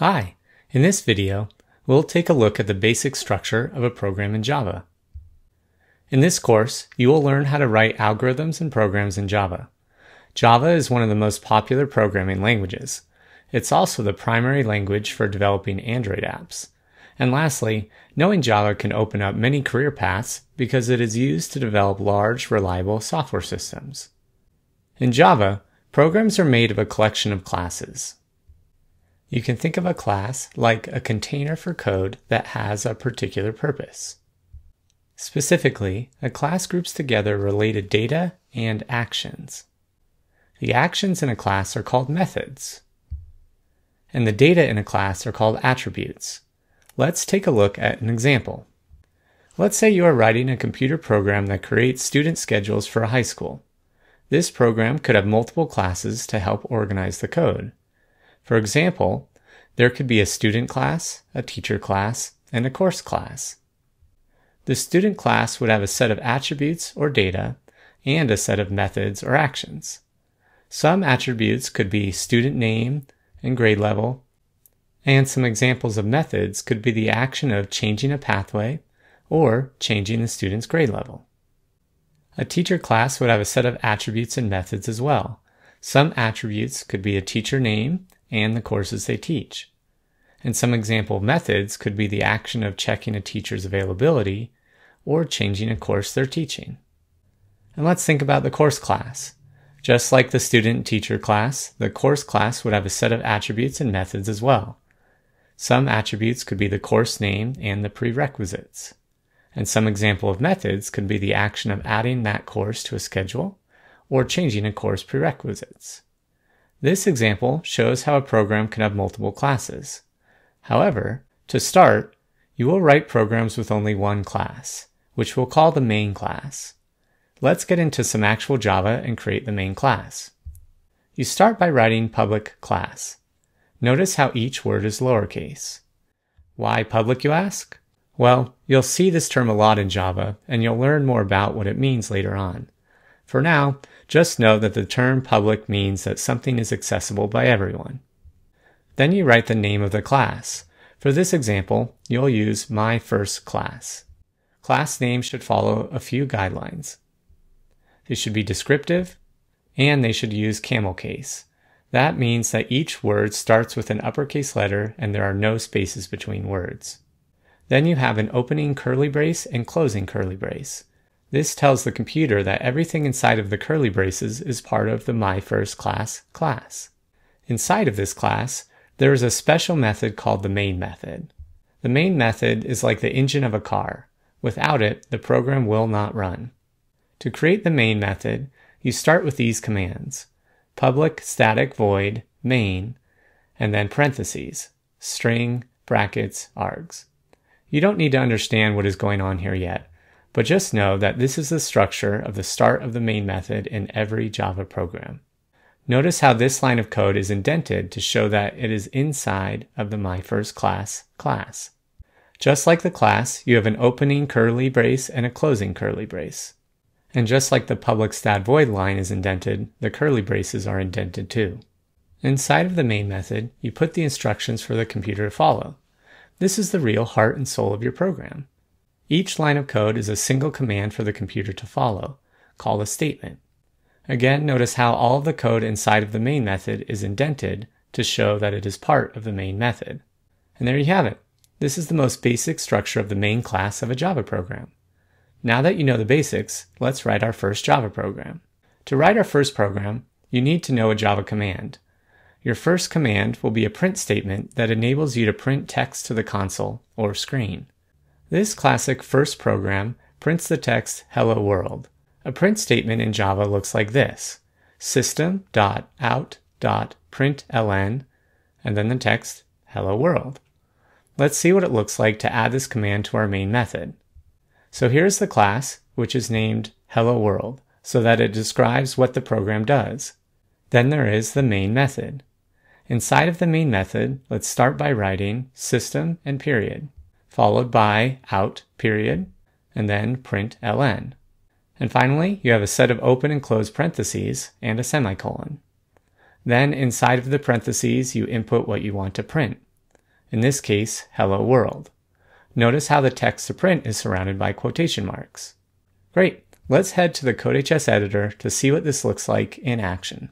Hi, in this video, we'll take a look at the basic structure of a program in Java. In this course, you will learn how to write algorithms and programs in Java. Java is one of the most popular programming languages. It's also the primary language for developing Android apps. And lastly, knowing Java can open up many career paths because it is used to develop large, reliable software systems. In Java, programs are made of a collection of classes. You can think of a class like a container for code that has a particular purpose. Specifically, a class groups together related data and actions. The actions in a class are called methods, and the data in a class are called attributes. Let's take a look at an example. Let's say you are writing a computer program that creates student schedules for a high school. This program could have multiple classes to help organize the code. For example, there could be a student class, a teacher class, and a course class. The student class would have a set of attributes or data and a set of methods or actions. Some attributes could be student name and grade level, and some examples of methods could be the action of changing a pathway or changing the student's grade level. A teacher class would have a set of attributes and methods as well. Some attributes could be a teacher name and the courses they teach. And some example methods could be the action of checking a teacher's availability or changing a course they're teaching. And let's think about the course class. Just like the student teacher class, the course class would have a set of attributes and methods as well. Some attributes could be the course name and the prerequisites. And some example of methods could be the action of adding that course to a schedule or changing a course prerequisites. This example shows how a program can have multiple classes. However, to start, you will write programs with only one class, which we'll call the main class. Let's get into some actual Java and create the main class. You start by writing public class. Notice how each word is lowercase. Why public, you ask? Well, you'll see this term a lot in Java, and you'll learn more about what it means later on. For now, just know that the term public means that something is accessible by everyone. Then you write the name of the class. For this example, you'll use my first class. Class names should follow a few guidelines. They should be descriptive, and they should use camel case. That means that each word starts with an uppercase letter and there are no spaces between words. Then you have an opening curly brace and closing curly brace. This tells the computer that everything inside of the curly braces is part of the My First Class class. Inside of this class, there is a special method called the main method. The main method is like the engine of a car. Without it, the program will not run. To create the main method, you start with these commands. Public static void main, and then parentheses, string, brackets, args. You don't need to understand what is going on here yet. But just know that this is the structure of the start of the main method in every Java program. Notice how this line of code is indented to show that it is inside of the MyFirstClass class. Just like the class, you have an opening curly brace and a closing curly brace. And just like the public static void line is indented, the curly braces are indented too. Inside of the main method, you put the instructions for the computer to follow. This is the real heart and soul of your program. Each line of code is a single command for the computer to follow, called a statement. Again, notice how all of the code inside of the main method is indented to show that it is part of the main method. And there you have it. This is the most basic structure of the main class of a Java program. Now that you know the basics, let's write our first Java program. To write our first program, you need to know a Java command. Your first command will be a print statement that enables you to print text to the console or screen. This classic first program prints the text hello world. A print statement in Java looks like this system.out.println and then the text hello world. Let's see what it looks like to add this command to our main method. So here's the class, which is named hello world, so that it describes what the program does. Then there is the main method. Inside of the main method, let's start by writing system and period followed by out period, and then print ln. And finally, you have a set of open and close parentheses and a semicolon. Then inside of the parentheses, you input what you want to print. in this case, hello world. Notice how the text to print is surrounded by quotation marks. Great, let's head to the CodeHS editor to see what this looks like in action.